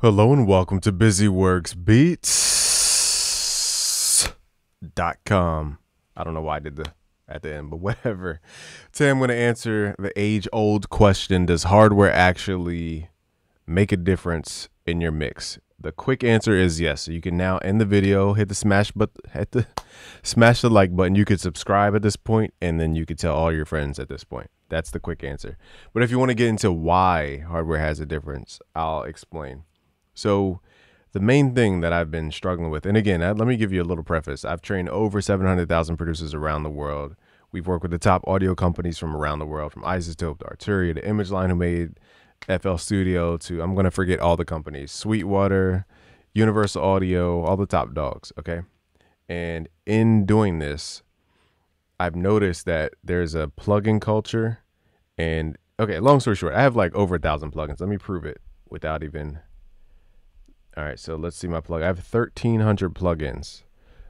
Hello and welcome to BusyWorksBeats.com. I don't know why I did the at the end, but whatever. Today I'm going to answer the age old question Does hardware actually make a difference in your mix? The quick answer is yes. So you can now end the video, hit the smash but hit the smash the like button. You could subscribe at this point, and then you could tell all your friends at this point. That's the quick answer. But if you want to get into why hardware has a difference, I'll explain. So, the main thing that I've been struggling with, and again, uh, let me give you a little preface. I've trained over 700,000 producers around the world. We've worked with the top audio companies from around the world, from iZotope to Arturia to Image Line, who made FL Studio to, I'm going to forget all the companies, Sweetwater, Universal Audio, all the top dogs. Okay. And in doing this, I've noticed that there's a plugin culture. And okay, long story short, I have like over a thousand plugins. Let me prove it without even all right, so let's see my plug. I have 1,300 plugins.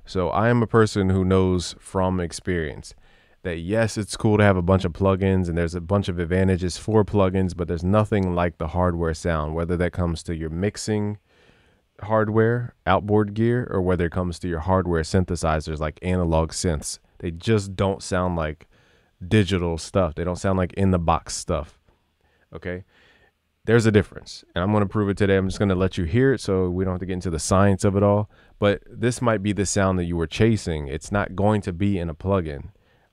So I am a person who knows from experience that yes, it's cool to have a bunch of plugins and there's a bunch of advantages for plugins, but there's nothing like the hardware sound, whether that comes to your mixing hardware, outboard gear, or whether it comes to your hardware synthesizers like analog synths. They just don't sound like digital stuff. They don't sound like in the box stuff. Okay there's a difference. And i'm going to prove it today. I'm just going to let you hear it so we don't have to get into the science of it all. But this might be the sound that you were chasing. It's not going to be in a plugin.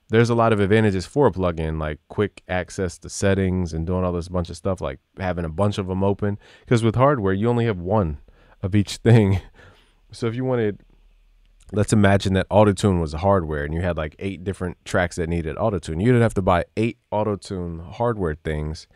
There's a lot of advantages for a plugin like quick access to settings and doing all this bunch of stuff like having a bunch of them open. Because with hardware you only have one of each thing. So if you wanted let's imagine that autotune was hardware and you had like eight different tracks that needed autotune. You'd have to buy eight autotune hardware things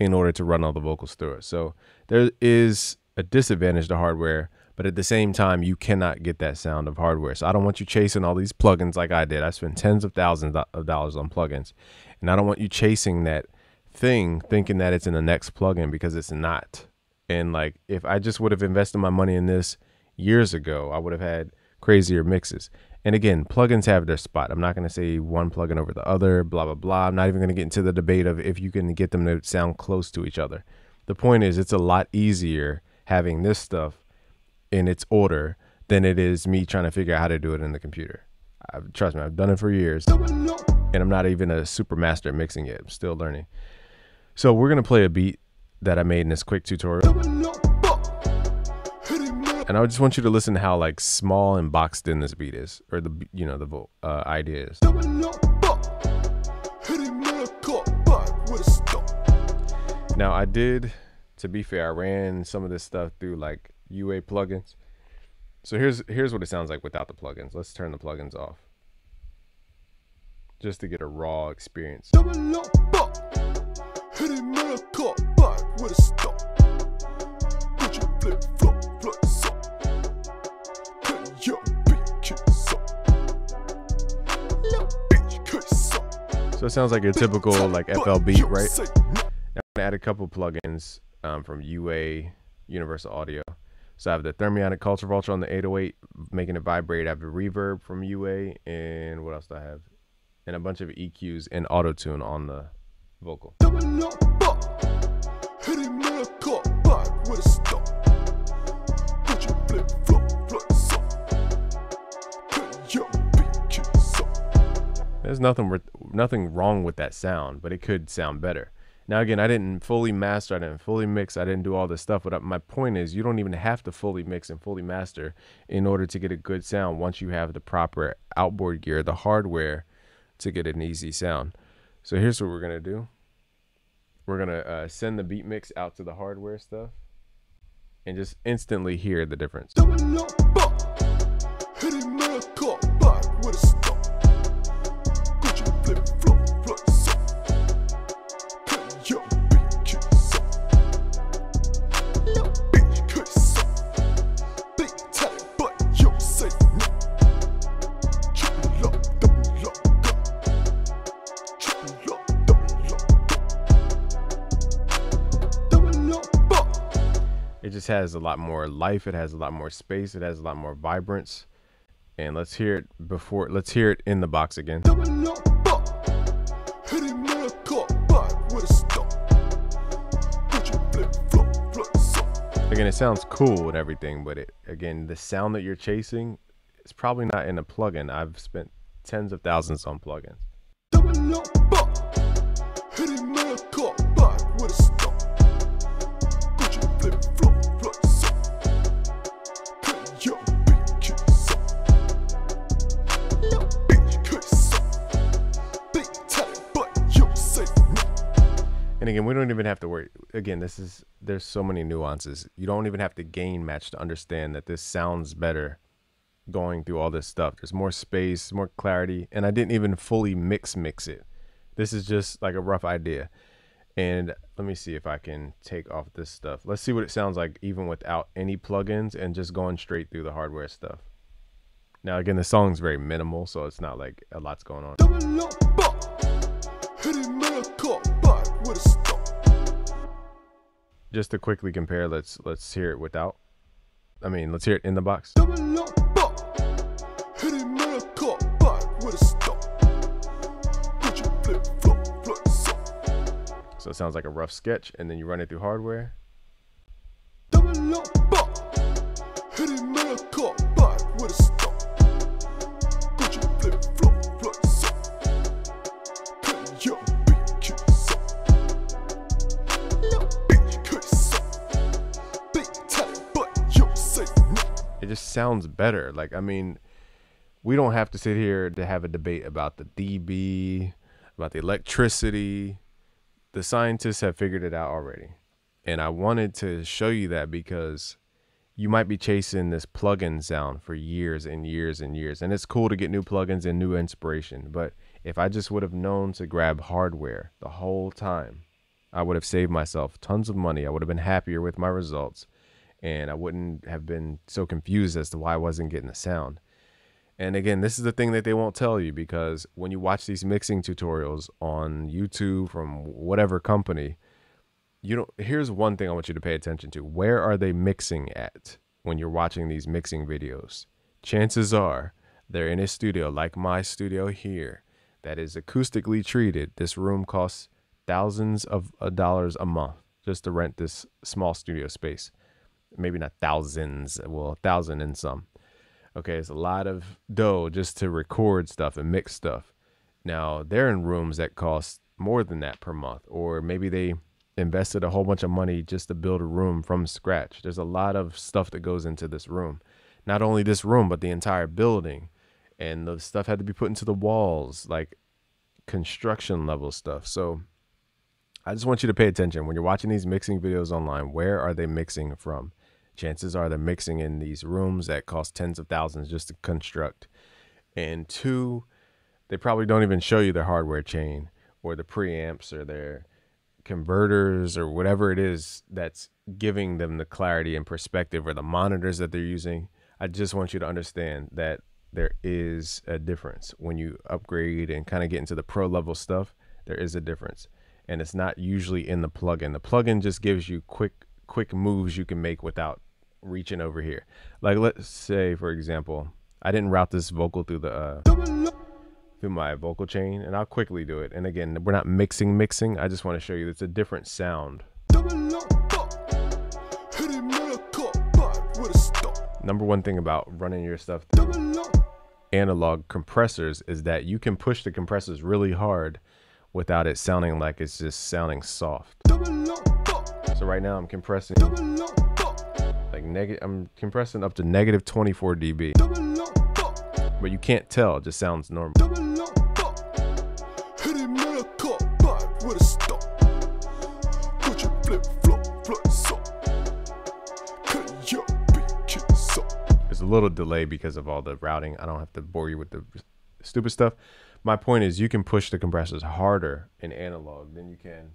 in order to run all the vocals through it. So there is a disadvantage to hardware, but at the same time, you cannot get that sound of hardware. So I don't want you chasing all these plugins like I did. I spent tens of thousands of dollars on plugins, and I don't want you chasing that thing thinking that it's in the next plugin because it's not. And like if I just would have invested my money in this years ago, I would have had crazier mixes. And again, plugins have their spot. I'm not going to say one plugin over the other, blah, blah, blah. I'm not even going to get into the debate of if you can get them to sound close to each other. The point is, it's a lot easier having this stuff in its order than it is me trying to figure out how to do it in the computer. I've, trust me, I've done it for years. And I'm not even a super master at mixing yet. I'm still learning. So we're going to play a beat that I made in this quick tutorial and I just want you to listen to how like small and boxed in this beat is, or the you know the uh, idea is. Now I did, to be fair, I ran some of this stuff through like UA plugins. So here's here's what it sounds like without the plugins. Let's turn the plugins off, just to get a raw experience. It sounds like your typical like FL beat, right? Now I'm gonna add a couple plugins um, from UA Universal Audio. So I have the Thermionic Culture Vulture on the 808, making it vibrate. I have a reverb from UA, and what else do I have? And a bunch of EQs and auto tune on the vocal. There's nothing nothing wrong with that sound, but it could sound better. Now again, I didn't fully master, I didn't fully mix, I didn't do all this stuff. But my point is, you don't even have to fully mix and fully master in order to get a good sound. Once you have the proper outboard gear, the hardware, to get an easy sound. So here's what we're gonna do. We're gonna uh, send the beat mix out to the hardware stuff, and just instantly hear the difference. It just has a lot more life it has a lot more space it has a lot more vibrance. And let's hear it before let's hear it in the box again. Again, it sounds cool and everything, but it again, the sound that you're chasing is probably not in a plugin. I've spent tens of thousands on plugins. And we don't even have to worry. Again, this is there's so many nuances. You don't even have to gain match to understand that this sounds better going through all this stuff. There's more space, more clarity, and I didn't even fully mix mix it. This is just like a rough idea. And let me see if I can take off this stuff. Let's see what it sounds like even without any plugins and just going straight through the hardware stuff. Now again, the song's very minimal, so it's not like a lot's going on. Just to quickly compare, let's let's hear it without. I mean, let's hear it in the box. So it sounds like a rough sketch, and then you run it through hardware. Sounds better. Like, I mean, we don't have to sit here to have a debate about the dB, about the electricity, the scientists have figured it out already. And I wanted to show you that because you might be chasing this plugin sound for years and years and years. And it's cool to get new plugins and new inspiration. But if I just would have known to grab hardware the whole time, I would have saved myself tons of money. I would have been happier with my results. And I wouldn't have been so confused as to why I wasn't getting the sound. And again, this is the thing that they won't tell you because when you watch these mixing tutorials on YouTube from whatever company, you don't here's one thing I want you to pay attention to. Where are they mixing at when you're watching these mixing videos? Chances are they're in a studio like my studio here that is acoustically treated. This room costs thousands of uh, dollars a month just to rent this small studio space. Maybe not thousands, well, a thousand and some. Okay, it's a lot of dough just to record stuff and mix stuff. Now they're in rooms that cost more than that per month, or maybe they invested a whole bunch of money just to build a room from scratch. There's a lot of stuff that goes into this room. Not only this room, but the entire building. And the stuff had to be put into the walls, like construction level stuff. So I just want you to pay attention when you're watching these mixing videos online. Where are they mixing from? Chances are they're mixing in these rooms that cost tens of thousands just to construct. And two, they probably don't even show you their hardware chain or the preamps or their converters or whatever it is that's giving them the clarity and perspective or the monitors that they're using. I just want you to understand that there is a difference when you upgrade and kind of get into the pro level stuff. There is a difference, and it's not usually in the plugin. The plugin just gives you quick quick moves you can make without reaching over here. Like let's say, for example, I didn't route this vocal through the uh, through my vocal chain, and I'll quickly do it. And again, we're not mixing, mixing. I just want to show you it's a different sound. Number one thing about running your stuff through analog compressors is that you can push the compressors really hard without it sounding like it's just sounding soft. So right now I'm compressing like negative. I'm compressing up to negative 24 dB, but you can't tell. It just sounds normal. It's a little delay because of all the routing. I don't have to bore you with the stupid stuff. My point is, you can push the compressors harder in analog than you can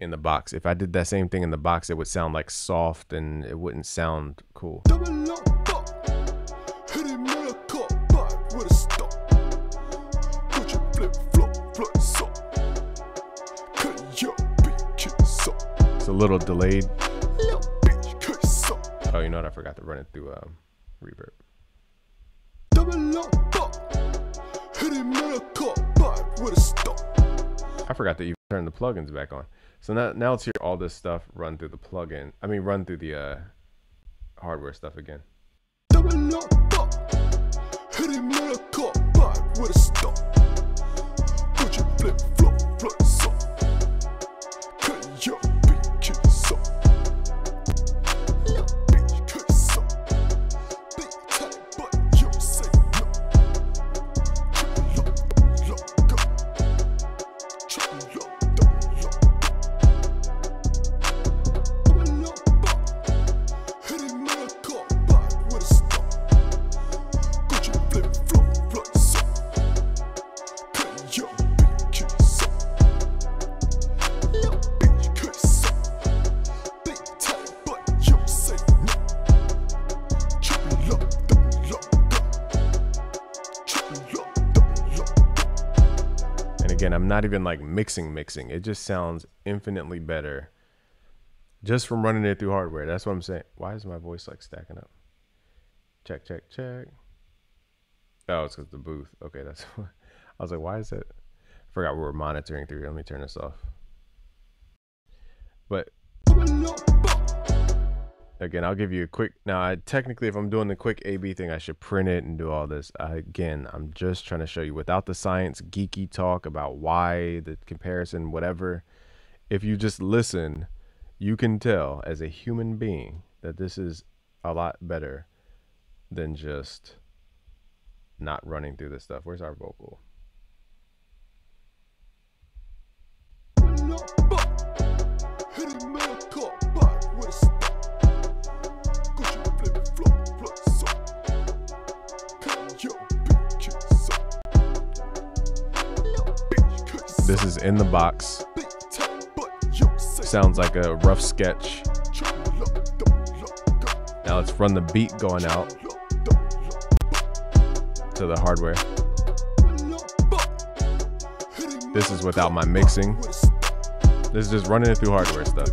in the box. If I did that same thing in the box, it would sound like soft and it wouldn't sound cool. It's a little delayed. Oh, you know what? I forgot to run it through um, reverb. I forgot to even turn the plugins back on. So now, now let's hear all this stuff run through the plugin. I mean, run through the uh, hardware stuff again. Again, I'm not even like mixing, mixing. It just sounds infinitely better just from running it through hardware. That's what I'm saying. Why is my voice like stacking up? Check, check, check. Oh, it's because the booth. Okay, that's. I was like, why is it? I forgot we were monitoring through. Let me turn this off. But again, I'll give you a quick. Now, I technically, if I'm doing the quick A/B thing, I should print it and do all this. I, again, I'm just trying to show you without the science geeky talk about why the comparison, whatever. If you just listen, you can tell as a human being that this is a lot better than just not running through this stuff. Where's our vocal? In the box. Sounds like a rough sketch. Now let's run the beat going out to the hardware. This is without my mixing. This is just running it through hardware stuff.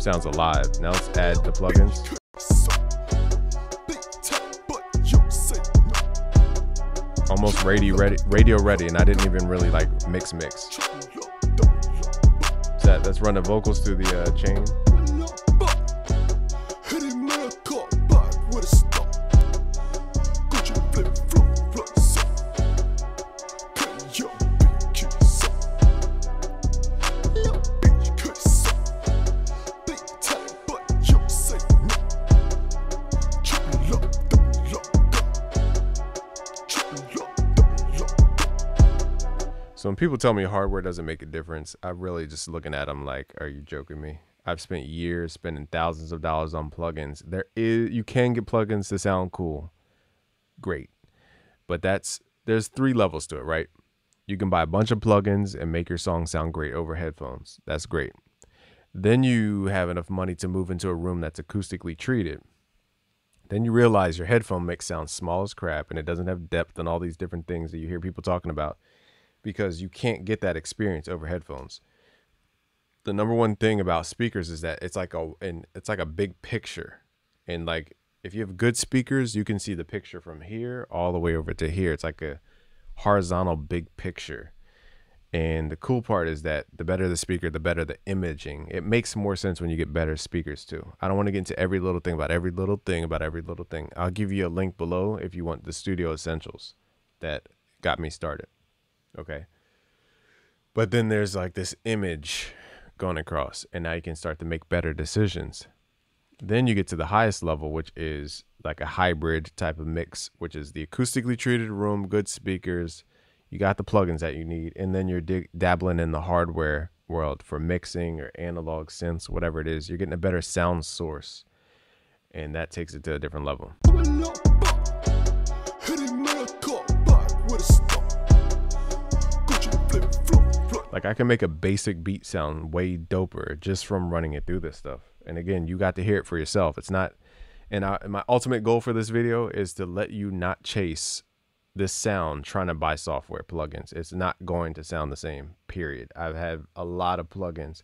Sounds alive. Now let's add the plugins. Radio ready, radio ready, and I didn't even really like mix mix. So let's run the vocals through the uh, chain. People tell me hardware doesn't make a difference, I'm really just looking at them like, are you joking me? I've spent years spending thousands of dollars on plugins. There is you can get plugins to sound cool. Great. But that's there's three levels to it, right? You can buy a bunch of plugins and make your song sound great over headphones. That's great. Then you have enough money to move into a room that's acoustically treated. Then you realize your headphone mix sounds small as crap and it doesn't have depth and all these different things that you hear people talking about because you can't get that experience over headphones. The number one thing about speakers is that it's like a and it's like a big picture. And like if you have good speakers, you can see the picture from here all the way over to here. It's like a horizontal big picture. And the cool part is that the better the speaker, the better the imaging. It makes more sense when you get better speakers too. I don't want to get into every little thing about every little thing about every little thing. I'll give you a link below if you want the studio essentials that got me started. Okay. But then there's like this image going across, and now you can start to make better decisions. Then you get to the highest level, which is like a hybrid type of mix, which is the acoustically treated room, good speakers. You got the plugins that you need, and then you're dig- dabbling in the hardware world for mixing or analog synths, whatever it is. You're getting a better sound source, and that takes it to a different level. Like I can make a basic beat sound way doper just from running it through this stuff. And again, you got to hear it for yourself. It's not, and I, my ultimate goal for this video is to let you not chase this sound trying to buy software plugins. It's not going to sound the same, period. I've had a lot of plugins.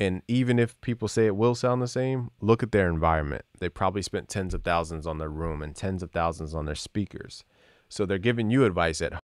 And even if people say it will sound the same, look at their environment. They probably spent tens of thousands on their room and tens of thousands on their speakers. So they're giving you advice at